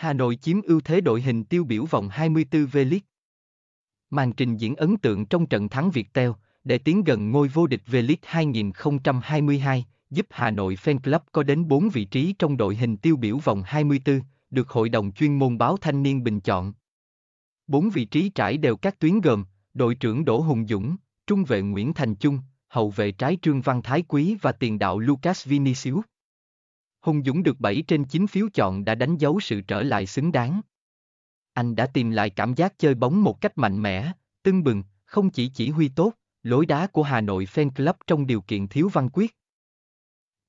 Hà Nội chiếm ưu thế đội hình tiêu biểu vòng 24 V-League. Màn trình diễn ấn tượng trong trận thắng Viettel, để tiến gần ngôi vô địch V-League 2022, giúp Hà Nội Fan Club có đến 4 vị trí trong đội hình tiêu biểu vòng 24, được Hội đồng chuyên môn báo thanh niên bình chọn. 4 vị trí trải đều các tuyến gồm, đội trưởng Đỗ Hùng Dũng, trung vệ Nguyễn Thành Trung, hậu vệ trái Trương Văn Thái Quý và tiền đạo Lucas Vinicius. Hùng Dũng được 7 trên 9 phiếu chọn đã đánh dấu sự trở lại xứng đáng. Anh đã tìm lại cảm giác chơi bóng một cách mạnh mẽ, tưng bừng, không chỉ chỉ huy tốt, lối đá của Hà Nội Fan Club trong điều kiện thiếu văn quyết.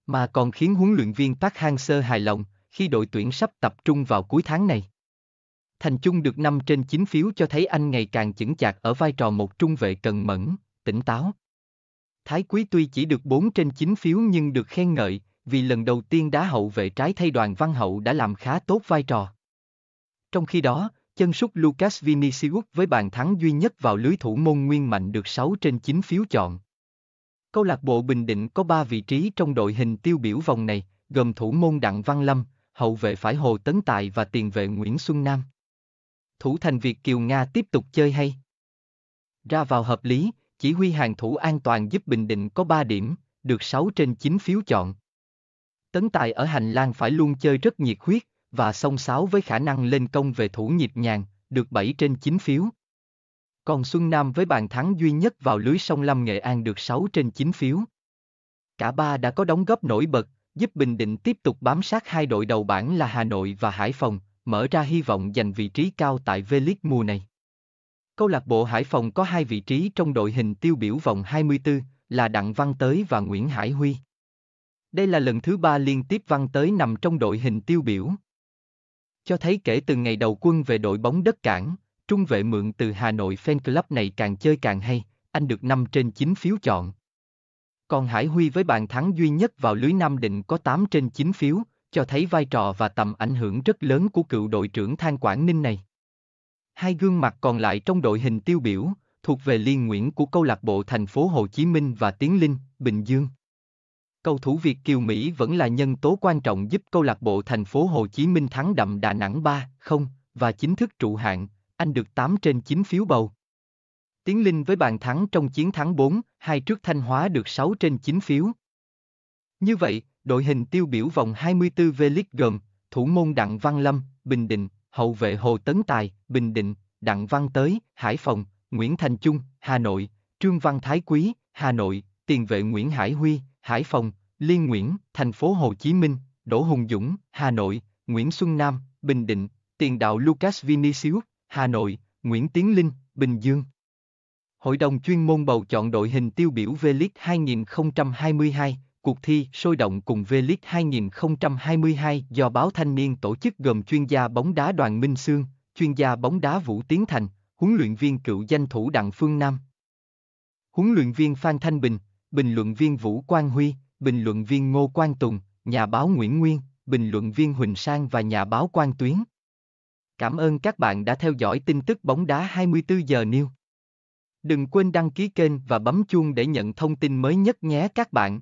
Mà còn khiến huấn luyện viên Park Hang-seo hài lòng khi đội tuyển sắp tập trung vào cuối tháng này. Thành Chung được 5 trên 9 phiếu cho thấy anh ngày càng chững chạc ở vai trò một trung vệ cần mẫn, tỉnh táo. Thái Quý tuy chỉ được 4 trên 9 phiếu nhưng được khen ngợi, vì lần đầu tiên đá hậu vệ trái thay đoàn Văn Hậu đã làm khá tốt vai trò. Trong khi đó, chân sút Lucas Vinicius với bàn thắng duy nhất vào lưới thủ môn nguyên mạnh được 6 trên 9 phiếu chọn. Câu lạc bộ Bình Định có 3 vị trí trong đội hình tiêu biểu vòng này, gồm thủ môn Đặng Văn Lâm, hậu vệ phải Hồ Tấn Tài và tiền vệ Nguyễn Xuân Nam. Thủ thành Việt Kiều Nga tiếp tục chơi hay. Ra vào hợp lý, chỉ huy hàng thủ an toàn giúp Bình Định có 3 điểm, được 6 trên 9 phiếu chọn. Tấn Tài ở hành lang phải luôn chơi rất nhiệt huyết, và song sáo với khả năng lên công về thủ nhịp nhàng, được 7 trên 9 phiếu. Còn Xuân Nam với bàn thắng duy nhất vào lưới sông Lâm Nghệ An được 6 trên 9 phiếu. Cả ba đã có đóng góp nổi bật, giúp Bình Định tiếp tục bám sát hai đội đầu bảng là Hà Nội và Hải Phòng, mở ra hy vọng giành vị trí cao tại V-League mùa này. Câu lạc bộ Hải Phòng có hai vị trí trong đội hình tiêu biểu vòng 24 là Đặng Văn Tới và Nguyễn Hải Huy. Đây là lần thứ ba liên tiếp Văn Tới nằm trong đội hình tiêu biểu. Cho thấy kể từ ngày đầu quân về đội bóng đất cảng, trung vệ mượn từ Hà Nội Fan Club này càng chơi càng hay, anh được 5 trên 9 phiếu chọn. Còn Hải Huy với bàn thắng duy nhất vào lưới Nam Định có 8 trên 9 phiếu, cho thấy vai trò và tầm ảnh hưởng rất lớn của cựu đội trưởng Thang Quảng Ninh này. Hai gương mặt còn lại trong đội hình tiêu biểu, thuộc về liên nguyễn của câu lạc bộ thành phố Hồ Chí Minh và Tiến Linh, Bình Dương. Cầu thủ Việt Kiều Mỹ vẫn là nhân tố quan trọng giúp câu lạc bộ thành phố Hồ Chí Minh thắng đậm Đà Nẵng 3-0 và chính thức trụ hạng, anh được 8 trên 9 phiếu bầu. Tiến Linh với bàn thắng trong chiến thắng 4-2 trước Thanh Hóa được 6 trên 9 phiếu. Như vậy, đội hình tiêu biểu vòng 24 V-League gồm thủ môn Đặng Văn Lâm, Bình Định, hậu vệ Hồ Tấn Tài, Bình Định, Đặng Văn Tới, Hải Phòng, Nguyễn Thành Trung, Hà Nội, Trương Văn Thái Quý, Hà Nội, tiền vệ Nguyễn Hải Huy, Hải Phòng, Liên Nguyễn, thành phố Hồ Chí Minh, Đỗ Hùng Dũng, Hà Nội, Nguyễn Xuân Nam, Bình Định, tiền đạo Lucas Vinicius, Hà Nội, Nguyễn Tiến Linh, Bình Dương. Hội đồng chuyên môn bầu chọn đội hình tiêu biểu V-League 2022, cuộc thi sôi động cùng V-League 2022 do báo Thanh niên tổ chức gồm chuyên gia bóng đá Đoàn Minh Sương, chuyên gia bóng đá Vũ Tiến Thành, huấn luyện viên cựu danh thủ Đặng Phương Nam. Huấn luyện viên Phan Thanh Bình, bình luận viên Vũ Quang Huy, bình luận viên Ngô Quang Tùng, nhà báo Nguyễn Nguyên, bình luận viên Huỳnh Sang và nhà báo Quang Tuyến. Cảm ơn các bạn đã theo dõi tin tức bóng đá 24 giờ New. Đừng quên đăng ký kênh và bấm chuông để nhận thông tin mới nhất nhé các bạn.